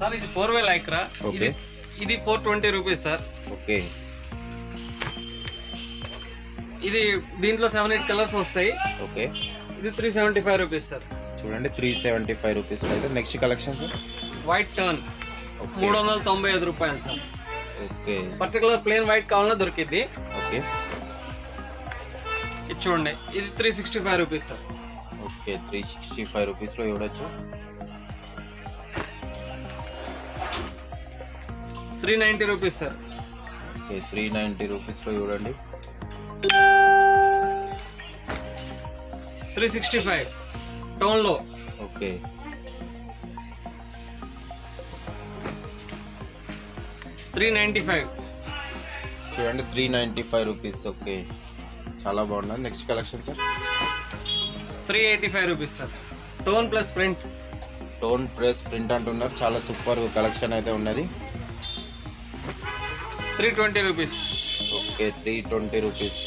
Sir ఇది four way lycra ఇది Okay. ఇది four twenty rupees sir. Okay ఇది దీంట్లో సెవెన్ ఎయిట్ కలర్స్ వస్తాయి. ఓకే ఇది three seventy five rupees sir. చూడండి త్రీ సెవెంటీ ఫైవ్ రూపీస్ అయితే next collection sir white turn okay మూడు వందల తొంభై ఐదు రూపాయలు sir. Okay particular plain white కావాలన్నా దొరికిద్ది. ఓకే ఇది చూడండి ఇది three sixty five rupees sir. Okay three sixty five రూపీస్లో ఇవ్వడచ్చు three ninety rupees sir. Okay three ninety రూపీస్లో చూడండి. త్రీ సిక్స్టీ ఫైవ్ టోన్లో. ఓకే. Three ninety five. చూడండి three ninety five rupees okay. చాలా బాగున్నది next collection sir? Three eighty five rupees sir. Tone plus print. Tone press print అంటున్నారు. చాలా super collection అయితే ఉన్నది. Three twenty rupees okay three twenty rupees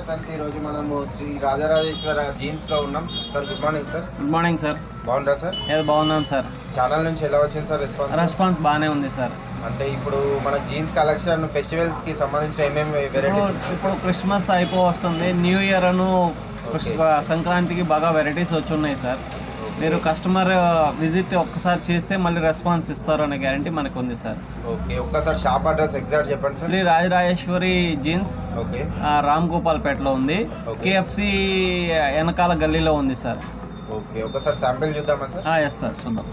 friends రోజు మనము శ్రీ రాజరాజేశ్వర జీన్స్లో ఉన్నాం. Sir good morning sir good morning sir బాగుంటారా sir ఏదో బాగున్నాం సార్ ఛానల్ నుంచి ఎలా వచ్చింది సార్ రెస్పాన్స్ రెస్పాన్స్ బాగానే ఉంది సార్ అంటే ఇప్పుడు మన జీన్స్ కలెక్షన్ ఫెస్టివల్స్కి సంబంధించిన ఏమేమి వెరైటీస్ ఇప్పుడు క్రిస్మస్ అయిపో వస్తుంది న్యూ ఇయర్ అను సంక్రాంతికి బాగా వెరైటీస్ వచ్చి ఉన్నాయి సార్ మీరు కస్టమర్ విజిట్ ఒక్కసారి చేస్తే మళ్ళీ రెస్పాన్స్ ఇస్తారు అనే గ్యారంటీ మనకు ఉంది సార్ ఓకే ఒక్కసారి షాప్ అడ్రస్ ఎగ్జాక్ట్ చెప్పండి sir Shri Rajarajeshwari jeans okay. ఆ, రామ్ గోపాల్పేటలో ఉంది. కేఎఫ్సి వెనకాల గల్లీలో ఉంది సార్ ఓకే ఒకసారి శాంపిల్ చూద్దామా సార్ ఎస్ సార్ చూద్దాం.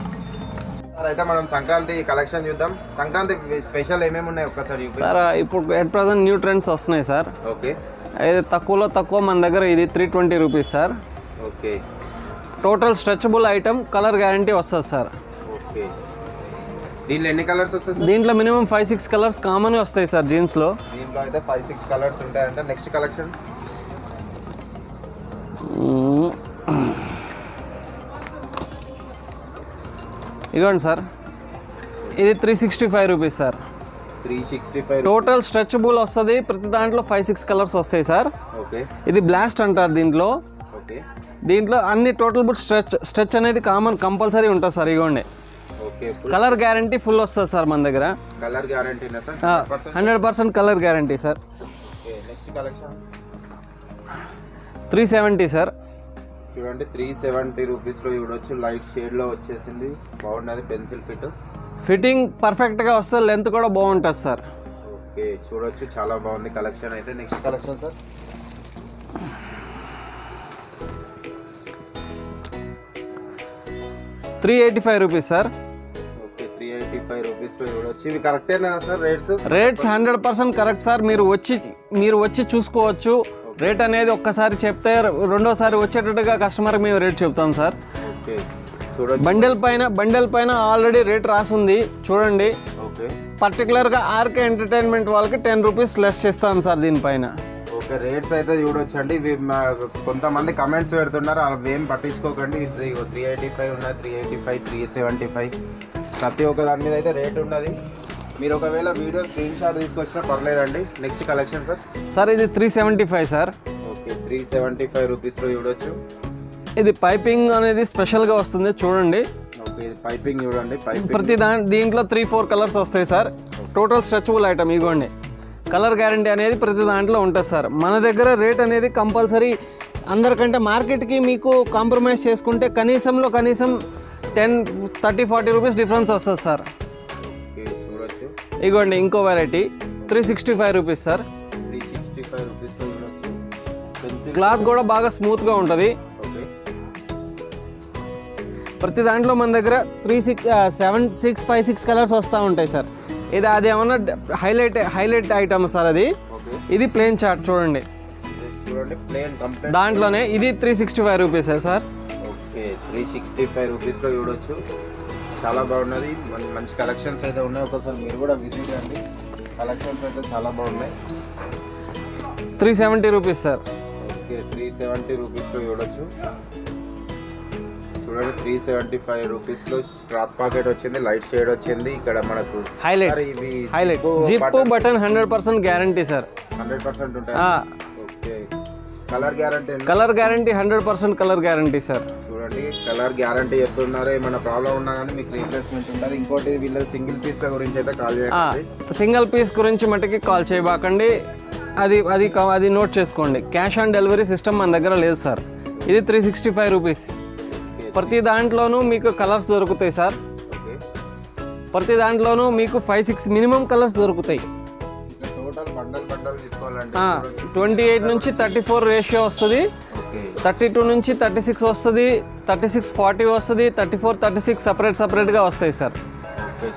సార్ అయితే మనం సంక్రాంతి కలెక్షన్ చూద్దాం. సంక్రాంతి స్పెషల్ ఏమేమి ఉన్నాయి ఒక్కసారి చూపి. సార్ ఇప్పుడు ఎట్ ప్రజెంట్ న్యూ ట్రెండ్స్ వస్తున్నాయి సార్ ఓకే. ఇది తక్కువలో తక్కువ మన దగ్గర ఇది three twenty rupees sir okay. Total stretchable item colour guarantee వస్తుంది సార్. దీనిలో ఎన్ని కలర్స్ వస్తాయి దీంట్లో minimum five six colours common వస్తాయి సార్ జీన్స్లో. దీంట్లో అయితే ఫైవ్ సిక్స్ కలర్స్ ఉంటాయంట నెక్స్ట్ కలెక్షన్? ఇదిగోండి సార్. ఇది three sixty five rupees sir. Three sixty five total stretchable వస్తుంది. ప్రతి దాంట్లో ఫైవ్ సిక్స్ కలర్స్ వస్తాయి సార్. ఓకే. ఇది బ్లాస్ట్ అంటారు దీంట్లో. ఓకే. దీంట్లో అన్ని టోటల్ బుట్ స్ట్రెచ్ స్ట్రెచ్ అనేది కామన్ కంపల్సరీ ఉంటుంది సార్ ఇగోండి. కలర్ గ్యారంటీ ఫుల్ వస్తుంది సార్ మన దగ్గర. Colour గ్యారంటీనా sir? Hundred percent colour guarantee sir. Three seventy sir. చూడండి త్రీ సెవెంటీ రూపీస్లో చూడొచ్చు లైట్ షేడ్లో వచ్చేసింది. బాగున్నది పెన్సిల్ ఫిట్ ఫిట్టింగ్ పర్ఫెక్ట్గా వస్తే లెంత్ కూడా బాగుంటుంది సార్. ఓకే చూడొచ్చు చాలా బాగుంది కలెక్షన్ అయితే. Next collection sir three eighty five rupees sir. Rates? Hundred percent correct sir. మీరు వచ్చి మీరు వచ్చి చూసుకోవచ్చు. రేట్ అనేది ఒక్కసారి చెప్తే రెండోసారి వచ్చేటట్టుగా కస్టమర్ మేము రేట్ చెప్తాం సార్. బండెల్ పైన బండెల్ పైన ఆల్రెడీ రేట్ రాసుంది చూడండి. పర్టికులర్గా ఆర్కే ఎంటర్టైన్మెంట్ వాళ్ళకి టెన్ రూపీస్ లెస్ చేస్తాను సార్ దీనిపైన. రేట్స్ అయితే చూడొచ్చు అండి ఇవి కొంతమంది కమెంట్స్ పెడుతున్నారు అవి ఏం పట్టించుకోకండి. త్రీ ఎయిటీ ఫైవ్ ఉన్నది three eighty five three seventy five ప్రతి ఒక్క దాని మీద అయితే రేట్ ఉన్నది. మీరు ఒకవేళ వీడియో స్క్రీన్ షాట్ తీసుకొచ్చినా పర్లేదండి. నెక్స్ట్ కలెక్షన్ సార్ సార్ ఇది three seventy five sir okay three seventy five రూపీస్లో చూడొచ్చు. ఇది పైపింగ్ అనేది స్పెషల్గా వస్తుంది చూడండి. పైపింగ్ చూడండి. ప్రతి దా దీంట్లో త్రీ ఫోర్ కలర్స్ వస్తాయి సార్ టోటల్ స్ట్రెచబుల్ ఐటమ్ ఇగోండి. కలర్ గ్యారంటీ అనేది ప్రతి దాంట్లో ఉంటుంది సార్. మన దగ్గర రేట్ అనేది కంపల్సరీ అందరికంటే మార్కెట్కి మీకు కాంప్రమైజ్ చేసుకుంటే కనీసంలో కనీసం ten thirty forty rupees difference వస్తుంది సార్. ఇగోండి ఇంకో variety three sixty five rupees sir. Cloth కూడా బాగా స్మూత్గా ఉంటుంది. ప్రతి దాంట్లో మన దగ్గర three six seven six five six colours వస్తూ ఉంటాయి సార్. ఇది అది ఏమన్నా హైలైట్ హైలైట్ ఐటమ్ సార్ అది. ఇది ప్లేన్ చార్ట్ చూడండి. దాంట్లోనే ఇది three sixty five rupees sir? Okay three sixty five రూపీస్లో చూడొచ్చు. చాలా బాగున్నది. మంచి కలెక్షన్స్ అయితే ఉన్నాయి. ఒకసారి మీరు కూడా విజిట్ అండి కలెక్షన్స్ అయితే చాలా బాగున్నాయి. Three seventy rupees sir. Okay three seventy రూపీస్లో చూడొచ్చు. చూడండి త్రీ సెవెంటీ ఫైవ్ రూపీస్లో క్రాస్ పాకెట్ వచ్చింది లైట్ షేడ్ వచ్చింది. ఇక్కడ మనకు highlight highlight zip button hundred percent guarantee sir hundred percent ఉంటాయి. Okay. Colour guarantee colour guarantee hundred percent colour guarantee sir చూడండి కలర్ గ్యారంటీ చెప్తున్నారు. ఏమైనా ప్రాబ్లం ఉన్నా కానీ మీకు రీప్లేస్మెంట్ ఉంటుంది. ఇంకోటి వీళ్ళ సింగిల్ పీస్ గురించి అయితే కాల్ చేయండి సింగిల్ పీస్ గురించి మటుకి కాల్ చేయబాకండి. అది అది అది నోట్ చేసుకోండి. క్యాష్ ఆన్ డెలివరీ సిస్టమ్ మన దగ్గర లేదు సార్ ఇది త్రీ సిక్స్టీ ఫైవ్ రూపీస్ ప్రతి దాంట్లోనూ మీకు కలర్స్ దొరుకుతాయి సార్. ప్రతి దాంట్లోనూ మీకు ఫైవ్ సిక్స్ మినిమం కలర్స్ దొరుకుతాయి. ట్వంటీ ఎయిట్ నుంచి థర్టీ ఫోర్ రేషియో వస్తుంది థర్టీ టూ నుంచి థర్టీ సిక్స్ వస్తుంది. థర్టీ సిక్స్ ఫార్టీ వస్తుంది. Thirty four thirty six separate సపరేట్గా వస్తాయి సార్.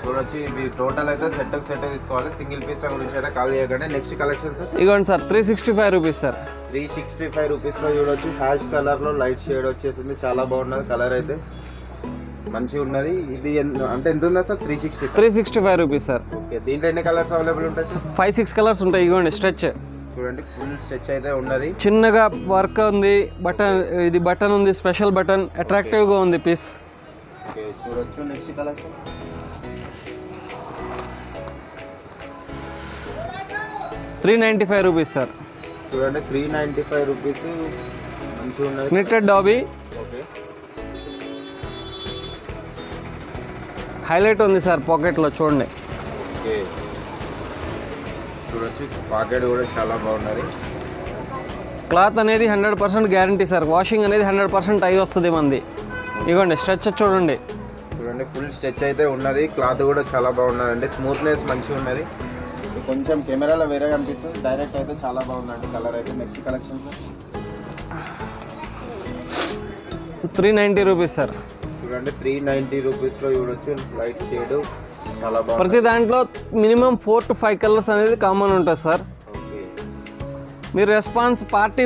చూడొచ్చు. ఇవి టోటల్ అయితే సెట్ సెట్ తీసుకోవాలి. సింగిల్ పీస్ గురించి అయితే కాల్ చేయకండి. నెక్స్ట్ కలెక్షన్స్ ఇగోండి sir three sixty five rupees sir. Three sixty five రూపీస్లో చూడొచ్చు. హ్యాష్ కలర్లో లైట్ షేడ్ వచ్చేసింది. చాలా బాగున్నది కలర్ అయితే. మంచిగా ఉన్నది. ఇది అంటే ఎంత ఉందా sir? Three sixty three sixty five rupees sir. Okay దీంట్లో ఎన్ని కలర్స్ అవైలబుల్ ఉంటాయి సార్? ఫైవ్ సిక్స్ కలర్స్ ఉంటాయి. ఇగోండి స్ట్రెచ్ చూడండి ఫుల్ స్ట్రెచ్ అయితే ఉన్నది. చిన్నగా వర్క్ ఉంది. బటన్ ఇది బటన్ ఉంది. స్పెషల్ బటన్ అట్రాక్టివ్గా ఉంది పీస్ చూడొచ్చు. Next collection three ninety five rupees sir. చూడండి త్రీ నైంటీ ఫైవ్ రూపీస్. మంచిగా ఉన్నది. Knitted dobby okay. హైలైట్ ఉంది సార్ పాకెట్లో చూడండి. ఓకే. చూడొచ్చు పాకెట్ కూడా చాలా బాగున్నది. క్లాత్ అనేది hundred percent guarantee sir. Washing అనేది హండ్రెడ్ పర్సెంట్ అయి వస్తుంది మంది. ఇగోండి స్ట్రెచ్ చూడండి. చూడండి ఫుల్ స్ట్రెచ్ అయితే ఉన్నది. క్లాత్ కూడా చాలా బాగున్నదండి. స్మూత్నెస్ మంచిగా ఉన్నది కొంచెం కెమెరాలో వేరే కనిపిస్తుంది. డైరెక్ట్ అయితే చాలా బాగుందండి. కలర్ అయితే next collection three ninety rupees sir చూడండి త్రీ నైంటీ రూపీస్లో చూడొచ్చు. లైట్ షేడ్ చాలా బాగుంది. ప్రతి దాంట్లో minimum four to five colours అనేది కామన్ ఉంటుంది సార్ మీరు రెస్పాన్స్ పార్టీ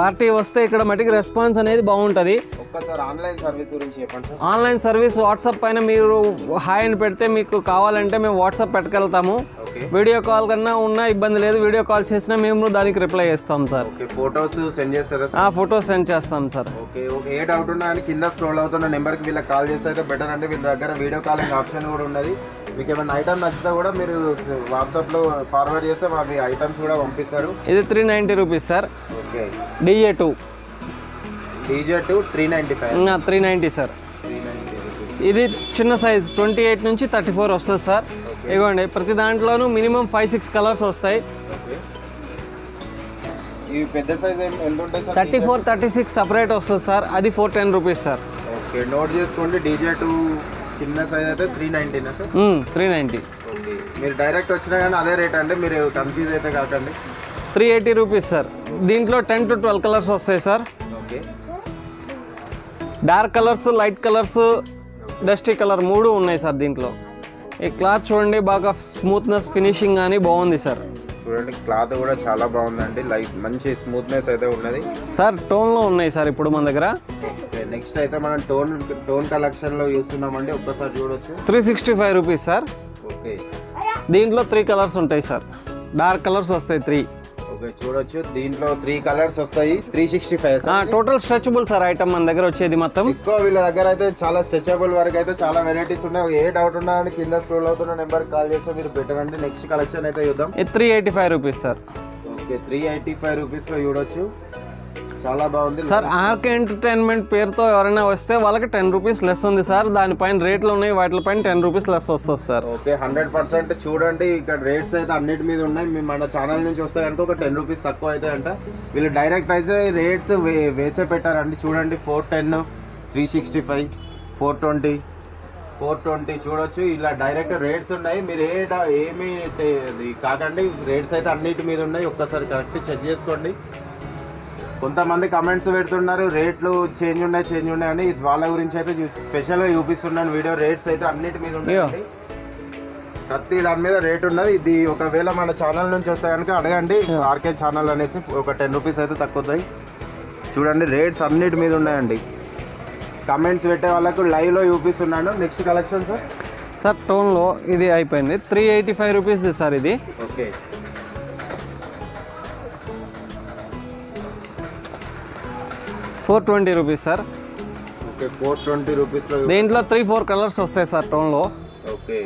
పార్టీ వస్తే ఇక్కడ మటుకు రెస్పాన్స్ అనేది బాగుంటుంది. ఆన్లైన్ సర్వీస్ గురించి చెప్పండి సార్. ఆన్లైన్ సర్వీస్ వాట్సాప్ పైన మీరు హాయ్ అని పెడితే మీకు కావాలంటే మేము వాట్సాప్ పెట్టుకెళ్తాము ఓకే. వీడియో కాల్ కన్నా ఉన్నా ఇబ్బంది లేదు. వీడియో కాల్ చేసినా మేము దానికి రిప్లై చేస్తాం సార్. ఫొటోస్ సెండ్ చేస్తారా సార్? ఆ ఫోటో సెండ్ చేస్తాం సార్. Okay okay. ఏ డౌట్ ఉన్నా అని కింద స్క్రోల్ అవుతున్న నెంబర్కి వీళ్ళకి కాల్ చేస్తే అయితే బెటర్ అంటే వీళ్ళ దగ్గర వీడియో కాలింగ్ ఆప్షన్ కూడా ఉన్నది. మీకు ఏమైనా ఐటమ్ నచ్చితే కూడా మీరు వాట్సాప్లో ఫార్వర్డ్ చేస్తే మాకు ఐటమ్స్ కూడా పంపిస్తారు. ఇది three ninety rupees sir okay. DA two three ninety five three ninety sir ఇది చిన్న సైజ్ ట్వంటీ ఎయిట్ నుంచి థర్టీ ఫోర్ వస్తుంది సార్ ఇదిగోండి ప్రతి దాంట్లోనూ మినిమం ఫైవ్ సిక్స్ కలర్స్ వస్తాయి. పెద్ద size thirty four thirty six separate వస్తుంది సార్ అది four ten rupees sir okay note చేసుకోండి డీజే టు చిన్న సైజ్ అయితే త్రీ నైంటీనా సార్ త్రీ నైంటీ మీరు డైరెక్ట్ వచ్చినా కానీ అదే రేట్ అండి మీరు కన్ఫ్యూజ్ అయితే కాకండి. త్రీ ఎయిటీ రూపీస్ సార్ దీంట్లో టెన్ టు ట్వెల్వ్ కలర్స్ వస్తాయి sir okay dark colours light colours dusty colour మూడు ఉన్నాయి సార్ దీంట్లో. ఈ క్లాత్ చూడండి బాగా స్మూత్నెస్ ఫినిషింగ్ కానీ బాగుంది సార్. చూడండి క్లాత్ కూడా చాలా బాగుందండి. లైట్ మంచి స్మూత్నెస్ అయితే ఉన్నది. సార్ టోన్లో ఉన్నాయి సార్ ఇప్పుడు మన దగ్గర. నెక్స్ట్ అయితే మనం టోన్ టోన్ కలెక్షన్లో చూస్తున్నామండి. ఒక్కసారి చూడొచ్చు. Three sixty five rupees sir. Okay. దీంట్లో త్రీ కలర్స్ ఉంటాయి సార్. డార్క్ కలర్స్ వస్తాయి త్రీ. ఓకే చూడొచ్చు. దీంట్లో త్రీ కలర్స్ వస్తాయి. Three sixty five total stretchable sir item మన దగ్గర వచ్చేది మొత్తం. ఎక్కువ వీళ్ళ దగ్గర అయితే చాలా స్ట్రెచబుల్ వరకు అయితే చాలా వెరైటీస్ ఉన్నాయి. ఏ డౌట్ ఉన్నా కింద స్క్రోల్ అవుతున్న నెంబర్ కాల్ చేస్తే మీరు బెటర్ అండి. నెక్స్ట్ కలెక్షన్ అయితే చూద్దాం. Three eighty five rupees sir. Okay three eighty five రూపీస్లో చూడొచ్చు. చాలా బాగుంది. సార్ ఆర్క్ ఎంటర్టైన్మెంట్ పేరుతో ఎవరైనా వస్తే వాళ్ళకి టెన్ రూపీస్ లెస్ ఉంది సార్. దానిపైన రేట్లు ఉన్నాయి వాటిపైన టెన్ రూపీస్ లెస్ వస్తుంది సార్. ఓకే హండ్రెడ్ పర్సెంట్ చూడండి ఇక్కడ రేట్స్ అయితే అన్నిటి మీద ఉన్నాయి. మీ మన ఛానల్ నుంచి వస్తే కనుక ఒక టెన్ రూపీస్ తక్కువ అయితే అంట. వీళ్ళు డైరెక్ట్ అయితే రేట్స్ వేసే పెట్టారండి. చూడండి four ten three sixty five four twenty four twenty చూడొచ్చు. ఇలా డైరెక్ట్ రేట్స్ ఉన్నాయి. మీరు ఏ ఏమి కాకండి రేట్స్ అయితే అన్నిటి మీద ఉన్నాయి. ఒక్కసారి కరెక్ట్ చెక్ చేసుకోండి. కొంతమంది కమెంట్స్ పెడుతున్నారు రేట్లు చేంజ్ ఉన్నాయి చేంజ్ ఉన్నాయి అని. ఇది వాళ్ళ గురించి అయితే స్పెషల్గా చూపిస్తున్నాను వీడియో. రేట్స్ అయితే అన్నిటి మీద ఉన్నాయండి ప్రతి దాని మీద రేట్ ఉన్నది. ఇది ఒకవేళ మన ఛానల్ నుంచి వస్తే కనుక అడగండి. ఆర్కే ఛానల్ అనేసి ఒక టెన్ రూపీస్ అయితే తక్కువతాయి చూడండి రేట్స్ అన్నిటి మీద ఉన్నాయండి. కమెంట్స్ పెట్టే వాళ్ళకు లైవ్లో చూపిస్తున్నాను. నెక్స్ట్ కలెక్షన్ సార్ సార్ టోన్లో ఇది అయిపోయింది. త్రీ ఎయిటీ ఫైవ్ రూపీస్ది సార్ ఇది. Okay four twenty rupees sir. Okay four twenty rupees దీంట్లో త్రీ ఫోర్ కలర్స్ వస్తాయి సార్ టోన్లో. ఓకే.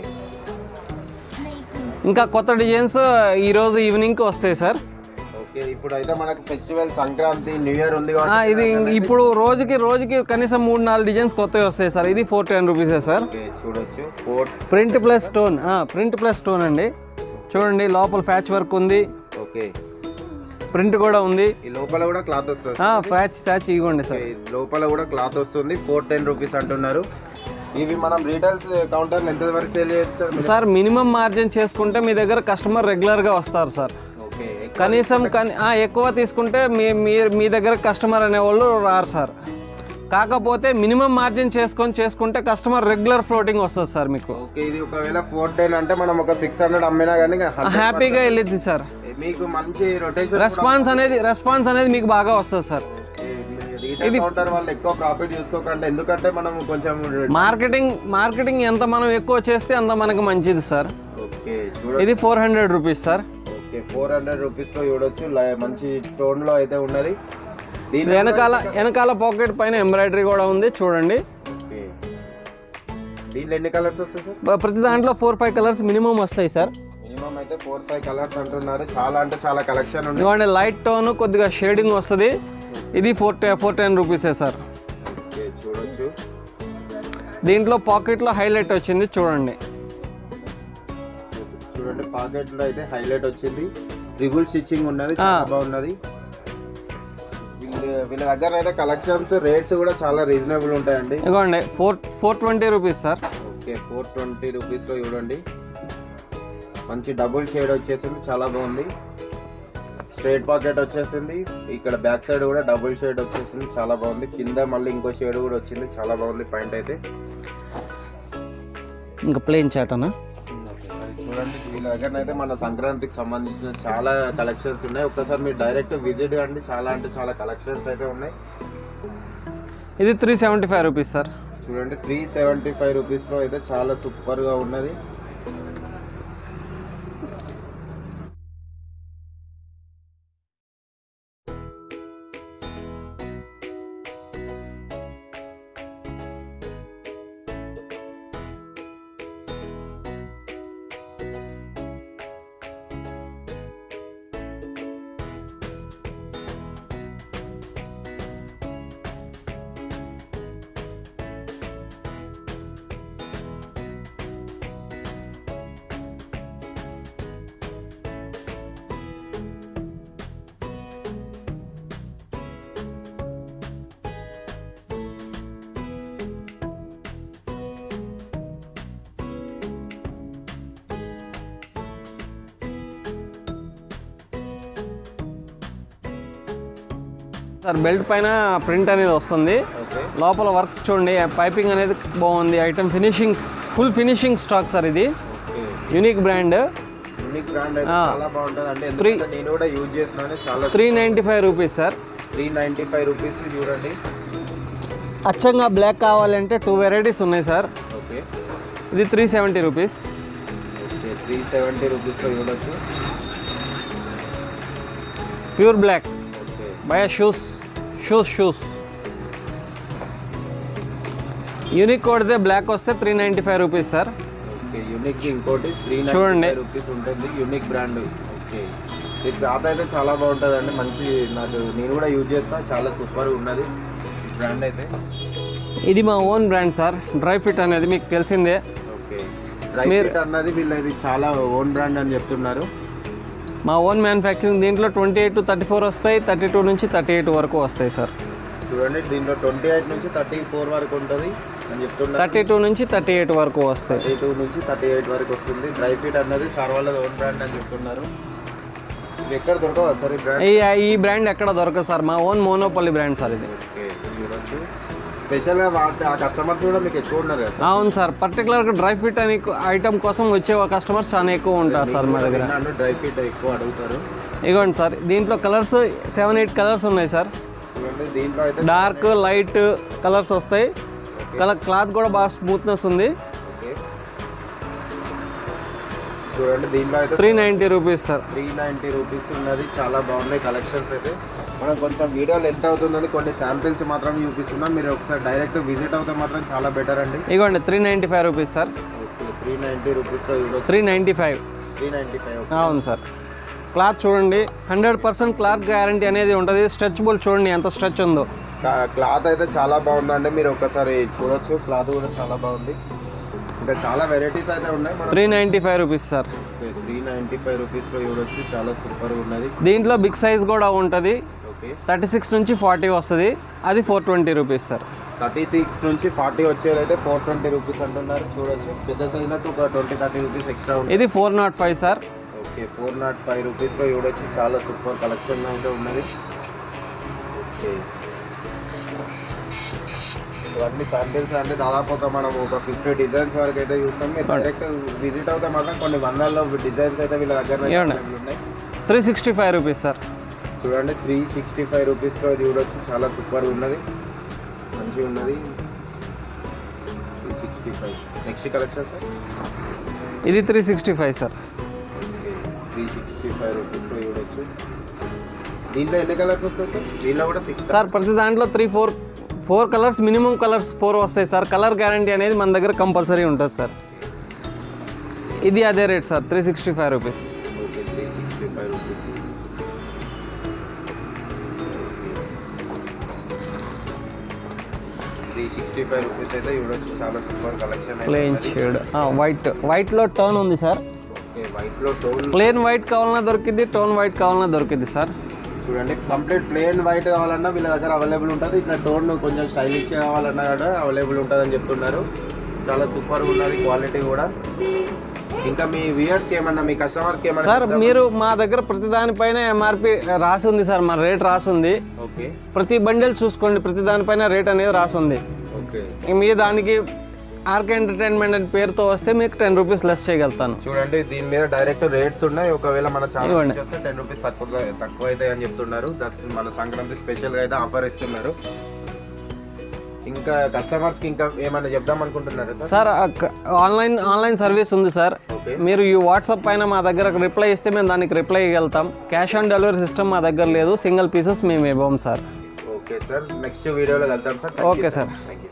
ఇంకా కొత్త డిజైన్స్ ఈరోజు ఈవినింగ్కి వస్తాయి సార్. ఓకే ఇప్పుడు అయితే మనకు ఫెస్టివల్ సంక్రాంతి న్యూ ఇయర్ ఉంది ఆ, ఇది ఇప్పుడు రోజుకి రోజుకి కనీసం మూడు నాలుగు డిజైన్స్ కొత్తవి వస్తాయి సార్. ఇది ఫోర్ టెన్ రూపీసే సార్. చూడొచ్చు. Print plus stone print plus stone అండి. చూడండి లోపల ప్యాచ్ వర్క్ ఉంది. ఓకే. ప్రింట్ కూడా ఉంది. లోపల కూడా క్లాత్ వస్తుంది. ప్యాచ్ ప్యాచ్ ఇవ్వండి సార్. లోపల కూడా క్లాత్ వస్తుంది. ఫోర్ టెన్ రూపీస్ అంటున్నారు. ఇవి మనం రీటైల్స్ కౌంటర్ ఎంత వరకు సేల్ చేస్తారు సార్ మినిమం మార్జిన్ చేసుకుంటే మీ దగ్గర కస్టమర్ రెగ్యులర్గా వస్తారు సార్. కనీసం ఎక్కువ తీసుకుంటే మీ మీ దగ్గర కస్టమర్ అనేవాళ్ళు రారు సార్. కాకపోతే మినిమం మార్జిన్ చేసుకొని చేసుకుంటే కస్టమర్ రెగ్యులర్ ఫ్లోటింగ్ వస్తుంది సార్ మీకు. ఇది ఒకవేళ ఫోర్ టెన్ అంటే మనం ఒక సిక్స్ హండ్రెడ్ అమ్మినా కానీ హ్యాపీగా వెళ్ళిద్ది సార్. మీకు మంచి రొటేషన్ రెస్పాన్స్ అనేది రెస్పాన్స్ అనేది మీకు బాగా వస్తుంది సార్. కౌంటర్ వాళ్ళు ఎక్కువ ప్రాఫిట్ చూసుకోకండి. ఎందుకంటే మనం కొంచెం మార్కెటింగ్ మార్కెటింగ్ ఎంత మనం ఎక్కువ చేస్తే అంత మనకు మంచిది సార్. ఇది four hundred rupees sir. Okay four hundred రూపీస్లో చూడొచ్చు. మంచి టోన్లో అయితే ఉన్నది. దీని వెనకాల వెనకాల పాకెట్ పైన ఎంబ్రాయిడరీ కూడా ఉంది చూడండి. దీనిలో ఎన్ని కలర్స్ వస్తాయి సార్? ప్రతి దాంట్లో ఫోర్ ఫైవ్ కలర్స్ మినిమం వస్తాయి సార్. మినిమం అయితే ఫోర్ ఫైవ్ కలర్స్ అంటున్నారు. చాలా అంటే చాలా కలెక్షన్ ఉంది ఇదిగోండి లైట్ టోన్ కొద్దిగా షేడింగ్ వస్తుంది. ఇది ఫోర్ ఫోర్ టెన్ రూపీసే సార్. చూడొచ్చు. దీంట్లో పాకెట్లో హైలైట్ వచ్చింది చూడండి. చూడండి పాకెట్లో అయితే హైలైట్ వచ్చింది. ట్రిబుల్ స్టిచ్చింగ్ ఉన్నది చాలా బాగున్నది. వీళ్ళ దగ్గర అయితే కలెక్షన్స్ రేట్స్ కూడా చాలా రీజనబుల్ ఉంటాయండి. ఇదిగోండి four four twenty rupees sir. Okay four twenty రూపీస్లో చూడండి. మంచి డబుల్ షేడ్ వచ్చేసింది చాలా బాగుంది. స్ట్రైట్ పాకెట్ వచ్చేసింది ఇక్కడ బ్యాక్ సైడ్ కూడా డబుల్ షేడ్ వచ్చేసింది చాలా బాగుంది. కింద మళ్ళీ ఇంకో షేడ్ కూడా వచ్చింది చాలా బాగుంది పాయింట్ అయితే. ఇంకా ప్లెయిన్ చాటనా చూడండి వీళ్ళ దగ్గర అయితే మన సంక్రాంతికి సంబంధించిన చాలా కలెక్షన్స్ ఉన్నాయి. ఒక్కసారి మీరు డైరెక్ట్ విజిట్ కండి చాలా అంటే చాలా కలెక్షన్స్ అయితే ఉన్నాయి. ఇది three seventy five rupees sir చూడండి త్రీ సెవెంటీ ఫైవ్ రూపీస్లో అయితే చాలా సూపర్గా ఉన్నది. సార్ బెల్ట్ పైన ప్రింట్ అనేది వస్తుంది. లోపల వర్క్ చూడండి పైపింగ్ అనేది బాగుంది. Item finishing full finishing stock sir ఇది. Unique brand. Three ninety five rupees sir. Three ninety five rupees చూడండి. అచ్చంగా బ్లాక్ కావాలంటే టూ వెరైటీస్ ఉన్నాయి సార్. ఓకే. ఇది three seventy rupees. Three seventy రూపీస్లో చూడొచ్చు ప్యూర్ బ్లాక్. బయ షూస్. Shoes shoes. యూనిక్ కొడితే బ్లాక్ వస్తే three ninety five rupees sir unique ఇంకోటి త్రీ చూడండి. రూపీస్ ఉంటుంది. Unique brand. ఓకే. ఈ క్లాత్ అయితే చాలా బాగుంటుంది అండి మంచి నాకు నేను కూడా యూజ్ చేస్తాను చాలా సూపర్ ఉన్నది బ్రాండ్ అయితే. ఇది మా own brand sir dry fit అనేది మీకు తెలిసిందే. ఓకే. డ్రై ఫిట్ అన్నది వీళ్ళది చాలా ఓన్ బ్రాండ్ అని చెప్తున్నారు. మా ఓన్ మ్యానుఫ్యాక్చరింగ్ దీంట్లో twenty eight to thirty four వస్తాయి థర్టీ టూ నుంచి థర్టీ ఎయిట్ వరకు వస్తాయి సార్. చూడండి దీంట్లో ట్వంటీ ఎయిట్ నుంచి థర్టీ ఫోర్ వరకు ఉంటుంది అని థర్టీ టూ నుంచి థర్టీ ఎయిట్ వరకు వస్తాయి. థర్టీ టూ నుంచి థర్టీ ఎయిట్ వరకు వస్తుంది. డ్రై ఫిట్ అన్నది సార్ వాళ్ళది ఓన్ బ్రాండ్ అని చెప్తున్నారు. ఎక్కడ దొరకవా సార్ ఈ బ్రాండ్ ఈ బ్రాండ్ ఎక్కడ దొరకదు సార్. మా ఓన్ మోనోపల్లి బ్రాండ్ సార్ ఇది. ఓకే స్పెషల్గా వాటి ఆ కస్టమర్స్ కూడా మీకు ఎక్కువ ఉన్నారు కదా అవును సార్ పర్టికులర్గా డ్రై ఫిట్ అని ఐటమ్ కోసం వచ్చే కస్టమర్స్ చాలా ఎక్కువ ఉంటారు సార్ మా దగ్గర. డ్రై ఫిట్ ఎక్కువ అడుగుతారు. ఇగోండి సార్ దీంట్లో కలర్స్ సెవెన్ ఎయిట్ కలర్స్ ఉన్నాయి సార్. దీంట్లో డార్క్ లైట్ కలర్స్ వస్తాయి. కలర్ క్లాత్ కూడా బాగా స్మూత్నెస్ ఉంది. చూడండి దీంట్లో అయితే three ninety rupees sir three ninety rupees ఉన్నది. చాలా బాగున్నాయి కలెక్షన్స్ అయితే. మనం కొంచెం వీడియోలు ఎంత అవుతుందని కొన్ని శాంపిల్స్ మాత్రం చూపిస్తున్నాం. మీరు ఒకసారి డైరెక్ట్ విజిట్ అవుతే మాత్రం చాలా బెటర్ అండి. ఇగోండి three ninety five rupees sir three ninety రూపీస్లో చూడొచ్చు three ninety five three ninety five అవును సార్ క్లాత్ చూడండి హండ్రెడ్ పర్సెంట్ క్లాత్ గ్యారంటీ అనేది ఉంటుంది. స్ట్రెచబుల్ చూడండి ఎంత స్ట్రెచ్ ఉందో. క్లాత్ అయితే చాలా బాగుందండి. మీరు ఒకసారి చూడొచ్చు. క్లాత్ కూడా చాలా బాగుంది. ఇంకా చాలా వెరైటీస్ అయితే ఉన్నాయి. Three ninety five rupees sir three ninety five రూపీస్లో చూడొచ్చు చాలా సూపర్ ఉన్నది. దీంట్లో బిగ్ సైజ్ కూడా ఉంటుంది. థర్టీ సిక్స్ నుంచి ఫార్టీ వస్తుంది. అది four twenty rupees sir thirty six నుంచి ఫార్టీ వచ్చేది అయితే ఫోర్ ట్వంటీ రూపీస్ అంటున్నారు. చూడొచ్చు. పెద్ద సైజ్లకు ఒక ట్వంటీ థర్టీ రూపీస్ ఎక్స్ట్రా ఉంది ఇది four nought five sir okay four nought five రూపీస్లో చూడొచ్చు చాలా సూపర్ కలెక్షన్ అయితే ఉన్నది. ఓకే. ఇవన్నీ శాంపిల్స్ అంటే దాదాపు ఒక మనం ఒక ఫిఫ్టీ డిజైన్స్ వరకు అయితే చూస్తాం. మీరు డైరెక్ట్ విజిట్ అవుతే మాత్రం కొన్ని వందల్లో డిజైన్స్ అయితే వీళ్ళ దగ్గర ఉన్నాయి. Three sixty five rupees sir చూడండి త్రీ సిక్స్టీ ఫైవ్ రూపీస్లో చూడొచ్చు. చాలా సూపర్ ఉన్నది. మంచిగా ఉన్నది. Three sixty five next collection sir ఇది three sixty five sir three sixty five రూపీస్లో చూడొచ్చు. దీంట్లో ఎన్ని కలర్స్ వస్తాయి సార్ దీంట్లో కూడా సిక్స్ సార్ ప్రతి దాంట్లో three four four colours minimum colours four వస్తాయి సార్ కలర్ గ్యారంటీ అనేది మన దగ్గర కంపల్సరీ ఉంటుంది సార్ ఇది అదే rate sir three sixty five rupees okay three sixty five rupees three sixty five rupees అయితే చూడొచ్చు చాలా super collection plain shade white వైట్లో టోన్ ఉంది సార్ ఓకే వైట్లో టోన్ ప్లెయిన్ వైట్ కావాలన్నా దొరికింది టోన్ వైట్ కావాలన్నా దొరికింది సార్ చూడండి. కంప్లీట్ ప్లెయిన్ వైట్ కావాలన్నా వీళ్ళ దగ్గర అవైలబుల్ ఉంటుంది. ఇట్లా టోన్ కొంచెం స్టైలిష్ కావాలన్నా కూడా అవైలబుల్ ఉంటుందని చెప్తున్నారు. చాలా సూపర్ ఉన్నది క్వాలిటీ కూడా. ఇంకా మీ వ్యూయర్స్కి ఏమన్నా మీ కస్టమర్స్కి ఏమన్నా సార్ మీరు మా దగ్గర ప్రతి దానిపైన ఎంఆర్పి రాసి ఉంది సార్ మన రేట్ రాసి ఉంది. ఓకే. ప్రతి బండిల్ చూసుకోండి ప్రతి దానిపైన రేట్ అనేది రాసి ఉంది. ఓకే. మీ దానికి ఆర్కే ఎంటర్టైన్మెంట్ అనే పేరుతో వస్తే మీకు టెన్ రూపీస్ లెస్ చేయగలుగుతాను. చూడండి దీని మీద డైరెక్ట్ రేట్స్ ఉన్నాయి. ఒకవేళ మన ఛానల్. చూస్తే టెన్ రూపీస్ తక్కువ తక్కువ అవుతాయి అని చెప్తున్నారు. దట్స్ మన సంక్రాంతి స్పెషల్గా అయితే ఆఫర్ ఇస్తున్నారు. ఇంకా కస్టమర్స్కి ఇంకా ఏమైనా చెప్దాం అనుకుంటున్నారా సార్? ఆన్లైన్ ఆన్లైన్ సర్వీస్ ఉంది సార్. ఓకే మీరు ఈ వాట్సాప్ పైన మా దగ్గర రిప్లై ఇస్తే మేము దానికి రిప్లై ఇవ్వగలుగుతాం. క్యాష్ ఆన్ డెలివరీ సిస్టమ్ మా దగ్గర లేదు. సింగిల్ పీసెస్ మేము ఇవ్వం సార్. ఓకే సార్ నెక్స్ట్ వీడియోలో కలుద్దాం sir. Okay sir thank you